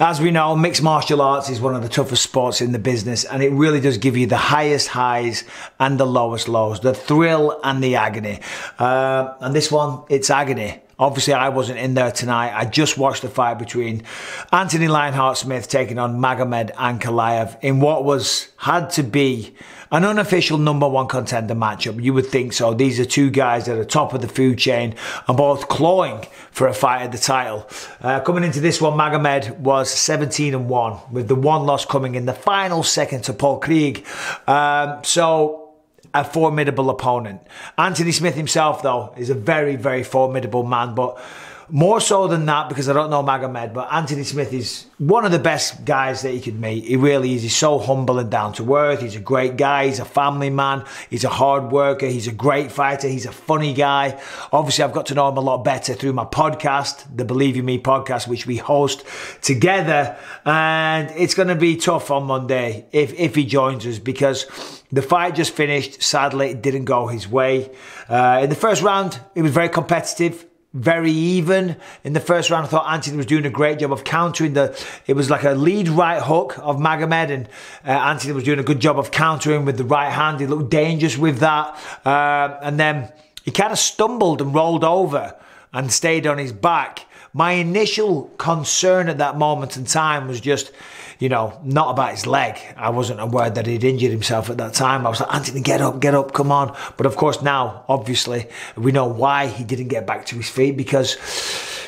As we know, mixed martial arts is one of the toughest sports in the business, and it really does give you the highest highs and the lowest lows, the thrill and the agony. Uh, and this one, it's agony. Obviously, I wasn't in there tonight. I just watched the fight between Anthony Lionheart Smith taking on Magomed Ankalaev in what was had to be an unofficial number one contender matchup. You would think so. These are two guys that are top of the food chain and both clawing for a fight at the title. Uh, coming into this one, Magomed was 17 and 1, with the one loss coming in the final second to Paul Craig. Um, so a formidable opponent. Anthony Smith himself, though, is a very, very formidable man, but more so than that, because I don't know Magomed, but Anthony Smith is one of the best guys that you could meet. He really is. He's so humble and down to earth. He's a great guy. He's a family man. He's a hard worker. He's a great fighter. He's a funny guy. Obviously, I've got to know him a lot better through my podcast, the Believe You Me podcast, which we host together. And it's going to be tough on Monday if, if he joins us because the fight just finished. Sadly, it didn't go his way. Uh, in the first round, it was very competitive very even in the first round. I thought Anthony was doing a great job of countering the. It was like a lead right hook of Magomed, and uh, Anthony was doing a good job of countering with the right hand. He looked dangerous with that, uh, and then he kind of stumbled and rolled over and stayed on his back. My initial concern at that moment in time was just you know, not about his leg. I wasn't aware that he'd injured himself at that time. I was like, Anthony, get up, get up, come on. But of course, now, obviously, we know why he didn't get back to his feet because.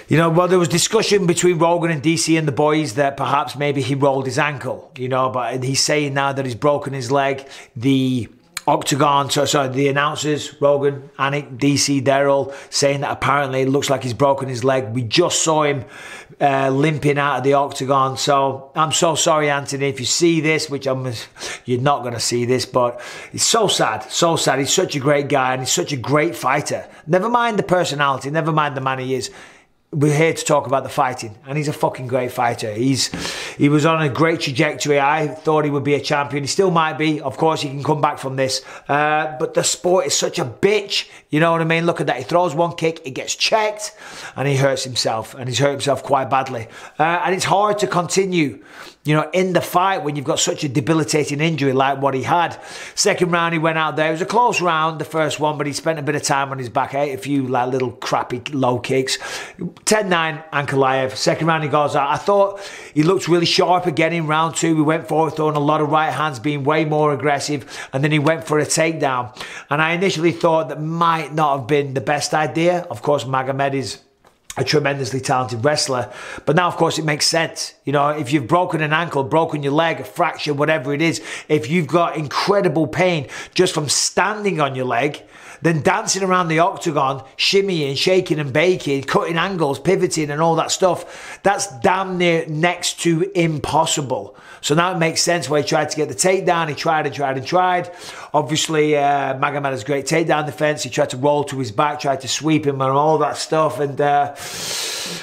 You know, well, there was discussion between Rogan and DC and the boys that perhaps maybe he rolled his ankle, you know, but he's saying now that he's broken his leg. The Octagon, so sorry, the announcers, Rogan, Anik, DC, they're saying that apparently it looks like he's broken his leg. We just saw him uh, limping out of the Octagon. So I'm so sorry, Anthony, if you see this, which I'm, you're not going to see this, but it's so sad, so sad. He's such a great guy and he's such a great fighter. Never mind the personality, never mind the man he is we're here to talk about the fighting, and he's a fucking great fighter. He's he was on a great trajectory. I thought he would be a champion. He still might be. Of course, he can come back from this. Uh, but the sport is such a bitch. You know what I mean? Look at that. He throws one kick, it gets checked, and he hurts himself, and he's hurt himself quite badly. Uh, and it's hard to continue you know, in the fight when you've got such a debilitating injury like what he had. Second round, he went out there. It was a close round, the first one, but he spent a bit of time on his back, ate a few like little crappy low kicks. 10-9, Ankalaev. Second round, he goes out. I thought he looked really sharp again in round two. We went forward, throwing a lot of right hands, being way more aggressive, and then he went for a takedown. And I initially thought that might not have been the best idea. Of course, Magomed is a tremendously talented wrestler. But now, of course, it makes sense. You know, if you've broken an ankle, broken your leg, a fracture, whatever it is, if you've got incredible pain just from standing on your leg, then dancing around the octagon, shimmying, shaking and baking, cutting angles, pivoting and all that stuff, that's damn near next to impossible. So now it makes sense why he tried to get the takedown. He tried and tried and tried. Obviously, uh, Magomed has great takedown defense. He tried to roll to his back, tried to sweep him and all that stuff. And uh,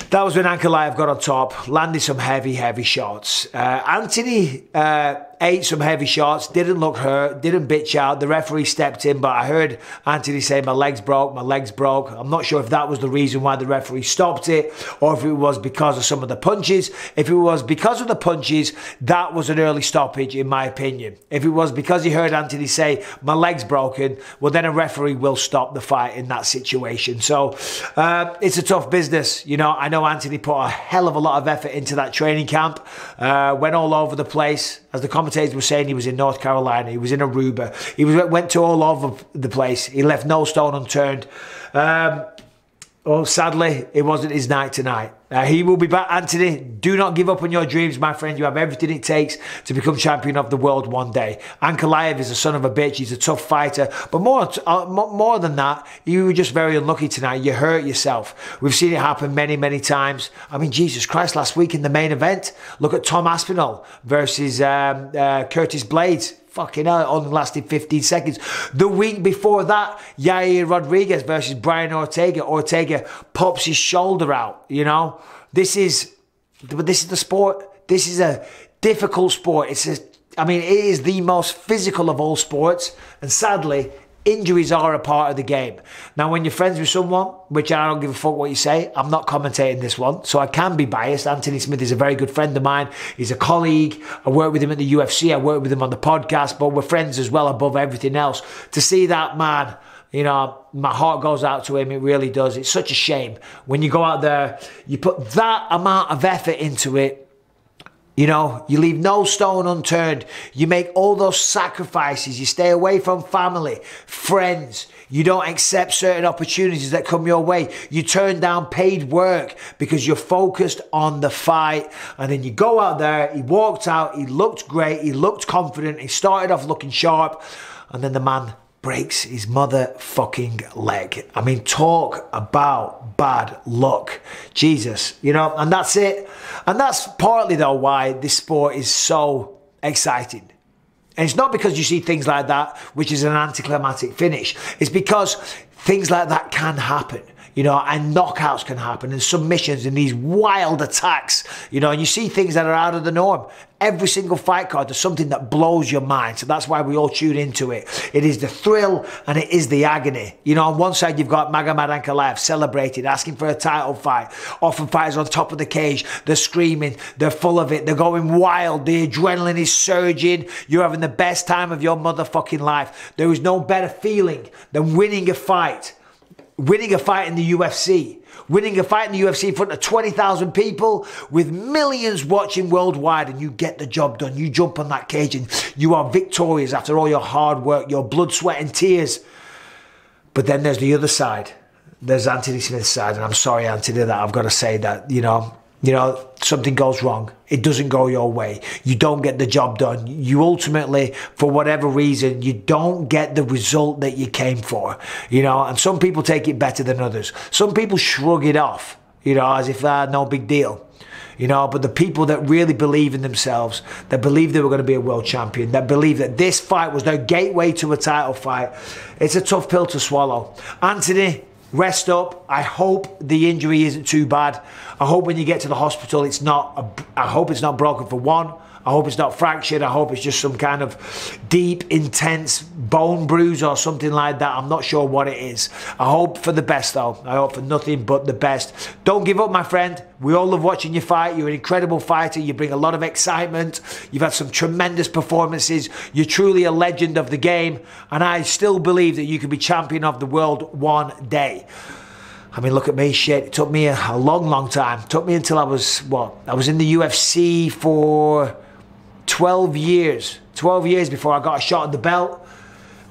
that was when Ankalaev got on top, landed some heavy, heavy shots. Uh, Anthony uh, ate some heavy shots, didn't look hurt, didn't bitch out. The referee stepped in, but I heard Anthony say, My legs broke, my legs broke. I'm not sure if that was the reason why the referee stopped it or if it was because of some of the punches. If it was because of the punches, that was an early stoppage, in my opinion. If it was because he heard Anthony say, My leg's broken, well, then a referee will stop the fight in that situation. So uh, it's a tough business. You know, I know Anthony put a hell of a lot of effort into that training camp, uh, went all over the place. As the commentators were saying, he was in North Carolina, he was in Aruba, he was went to all over the place. He left no stone unturned. Um, Oh, sadly, it wasn't his night tonight. Uh, he will be back. Anthony, do not give up on your dreams, my friend. You have everything it takes to become champion of the world one day. Ankalaev is a son of a bitch. He's a tough fighter. But more, uh, more than that, you were just very unlucky tonight. You hurt yourself. We've seen it happen many, many times. I mean, Jesus Christ, last week in the main event, look at Tom Aspinall versus um, uh, Curtis Blaydes fucking hell, only lasted 15 seconds. The week before that, Yair Rodriguez versus Brian Ortega. Ortega pops his shoulder out, you know? This is, this is the sport. This is a difficult sport. It's a, I mean, it is the most physical of all sports. And sadly, injuries are a part of the game. Now, when you're friends with someone, which I don't give a fuck what you say, I'm not commentating this one, so I can be biased. Anthony Smith is a very good friend of mine. He's a colleague. I work with him at the UFC. I work with him on the podcast, but we're friends as well above everything else. To see that man you know, my heart goes out to him. It really does. It's such a shame when you go out there, you put that amount of effort into it. You know, you leave no stone unturned. You make all those sacrifices. You stay away from family, friends. You don't accept certain opportunities that come your way. You turn down paid work because you're focused on the fight. And then you go out there. He walked out. He looked great. He looked confident. He started off looking sharp. And then the man breaks his motherfucking leg. I mean, talk about bad luck. Jesus, you know, and that's it. And that's partly, though, why this sport is so exciting. And it's not because you see things like that, which is an anticlimactic finish. It's because things like that can happen you know, and knockouts can happen and submissions and these wild attacks, you know, and you see things that are out of the norm. Every single fight card, there's something that blows your mind. So that's why we all tune into it. It is the thrill and it is the agony. You know, on one side, you've got Magomed Ankalaev celebrating, asking for a title fight. Often fighters on top of the cage, they're screaming, they're full of it, they're going wild, the adrenaline is surging. You're having the best time of your motherfucking life. There is no better feeling than winning a fight winning a fight in the UFC, winning a fight in the UFC in front of 20,000 people with millions watching worldwide, and you get the job done. You jump on that cage and you are victorious after all your hard work, your blood, sweat, and tears. But then there's the other side. There's Anthony Smith's side, and I'm sorry, Anthony, that I've got to say that, you know, you know, something goes wrong. It doesn't go your way. You don't get the job done. You ultimately, for whatever reason, you don't get the result that you came for. You know, and some people take it better than others. Some people shrug it off, you know, as if they're no big deal. You know, but the people that really believe in themselves, that believe they were going to be a world champion, that believe that this fight was their gateway to a title fight, it's a tough pill to swallow. Anthony, rest up. I hope the injury isn't too bad. I hope when you get to the hospital, it's not. A, I hope it's not broken for one. I hope it's not fractured. I hope it's just some kind of deep, intense bone bruise or something like that. I'm not sure what it is. I hope for the best, though. I hope for nothing but the best. Don't give up, my friend. We all love watching you fight. You're an incredible fighter. You bring a lot of excitement. You've had some tremendous performances. You're truly a legend of the game. And I still believe that you could be champion of the world one day. I mean, look at me, shit. It took me a, long, long time. It took me until I was, what? I was in the UFC for 12 years. 12 years before I got a shot at the belt.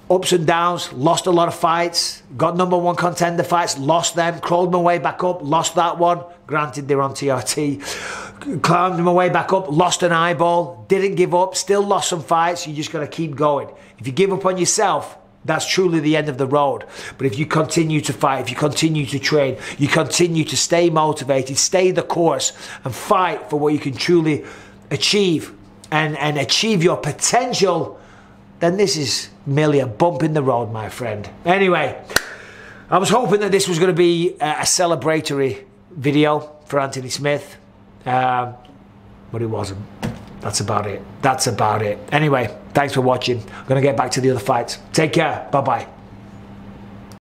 Ups and downs, lost a lot of fights, got number one contender fights, lost them, crawled my way back up, lost that one. Granted, they're on TRT. Climbed my way back up, lost an eyeball, didn't give up, still lost some fights. You just got to keep going. If you give up on yourself, that's truly the end of the road. But if you continue to fight, if you continue to train, you continue to stay motivated, stay the course, and fight for what you can truly achieve and, and achieve your potential, then this is merely a bump in the road, my friend. Anyway, I was hoping that this was going to be a celebratory video for Anthony Smith, um, but it wasn't. That's about it. That's about it. Anyway, thanks for watching. I'm going to get back to the other fights. Take care. Bye bye.